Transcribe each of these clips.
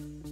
Do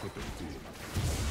ことで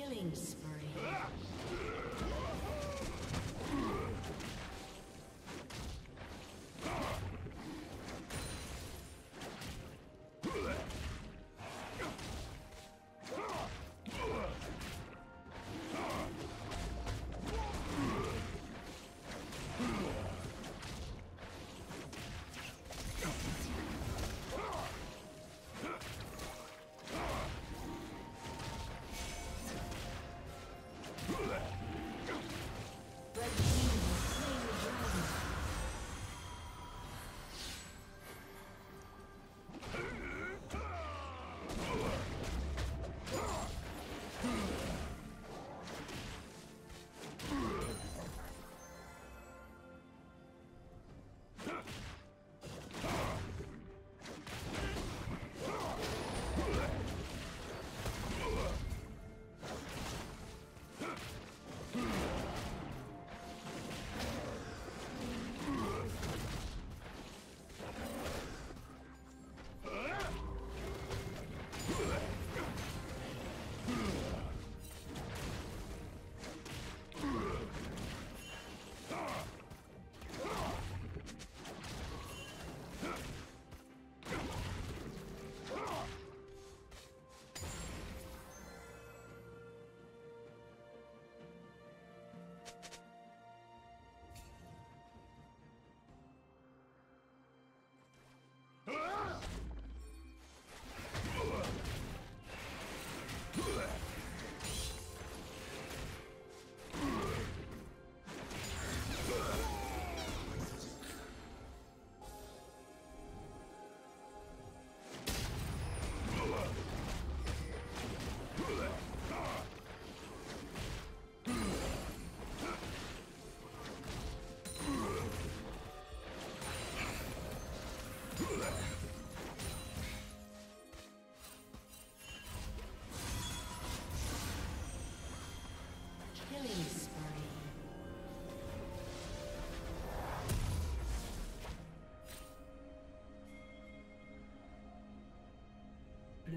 Killing spree.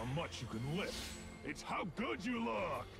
How much you can lift. It's how good you look!